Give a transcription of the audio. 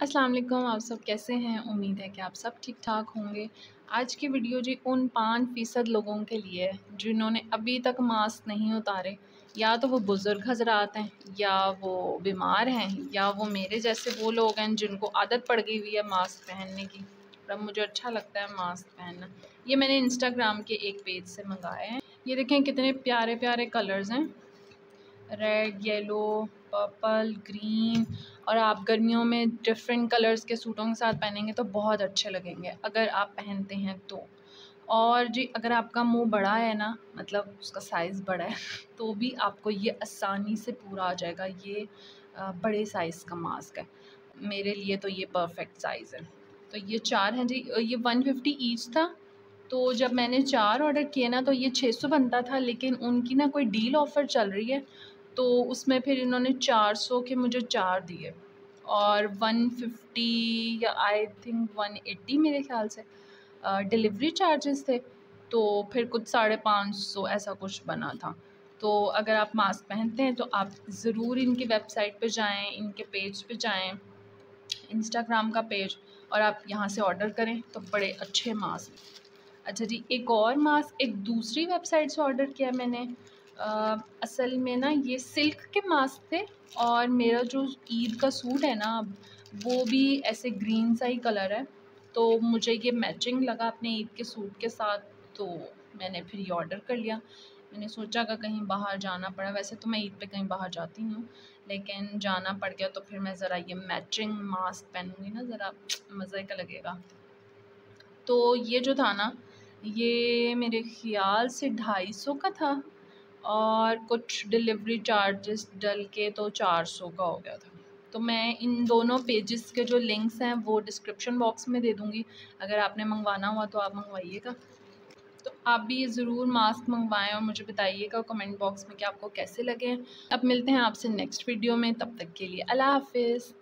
अस्सलाम वालेकुम, आप सब कैसे हैं? उम्मीद है कि आप सब ठीक ठाक होंगे। आज की वीडियो जी उन पाँच फ़ीसद लोगों के लिए है जिन्होंने अभी तक मास्क नहीं उतारे। या तो वो बुज़ुर्ग हजरात हैं, या वो बीमार हैं, या वो मेरे जैसे वो लोग हैं जिनको आदत पड़ गई हुई है मास्क पहनने की। अब मुझे अच्छा लगता है मास्क पहनना। ये मैंने इंस्टाग्राम के एक पेज से मंगाए हैं। ये देखें कितने प्यारे प्यारे कलर्स हैं। रेड, येलो पर्पल ग्रीन और आप गर्मियों में डिफरेंट कलर्स के सूटों के साथ पहनेंगे तो बहुत अच्छे लगेंगे। अगर आप पहनते हैं तो। और जी, अगर आपका मुँह बड़ा है ना मतलब उसका साइज़ बड़ा है तो भी आपको ये आसानी से पूरा आ जाएगा। ये बड़े साइज़ का मास्क है। मेरे लिए तो ये परफेक्ट साइज़ है। तो ये चार हैं जी। ये वन फिफ्टी ईच था। तो जब मैंने चार ऑर्डर किए ना तो ये छः सौ बनता था, लेकिन उनकी ना कोई डील ऑफ़र चल रही है। तो उसमें फिर इन्होंने चार सौ के मुझे चार दिए और वन फिफ्टी या आई थिंक वन एट्टी मेरे ख्याल से डिलीवरी चार्जेस थे। तो फिर कुछ साढ़े पाँच सौ ऐसा कुछ बना था। तो अगर आप मास्क पहनते हैं तो आप ज़रूर इनकी वेबसाइट पे जाएँ, इनके पेज पे जाएँ, इंस्टाग्राम का पेज और आप यहाँ से ऑर्डर करें तो बड़े अच्छे मास्क। अच्छा जी, एक और मास्क, एक दूसरी वेबसाइट से ऑर्डर किया मैंने आ, असल में ना ये सिल्क के मास्क थे और मेरा जो ईद का सूट है ना वो भी ऐसे ग्रीन सा ही कलर है। तो मुझे ये मैचिंग लगा अपने ईद के सूट के साथ तो मैंने फिर ये ऑर्डर कर लिया। मैंने सोचा कि कहीं बाहर जाना पड़ा वैसे तो मैं ईद पे कहीं बाहर जाती हूँ लेकिन जाना पड़ गया तो फिर मैं ज़रा ये मैचिंग मास्क पहनूँगी ना ज़रा मज़े का लगेगा। तो ये जो था ना ये मेरे ख़्याल से ढाई सौ का था। और कुछ डिलीवरी चार्जेस डल के तो चार सौ का हो गया था। तो मैं इन दोनों पेजेस के जो लिंक्स हैं, वो डिस्क्रिप्शन बॉक्स में दे दूँगी। अगर आपने मंगवाना हुआ तो आप मंगवाइएगा। तो आप भी ज़रूर मास्क मंगवाएँ और मुझे बताइएगा कमेंट बॉक्स में कि आपको कैसे लगे। अब मिलते हैं आपसे नेक्स्ट वीडियो में। तब तक के लिए अल्लाह हाफिज़।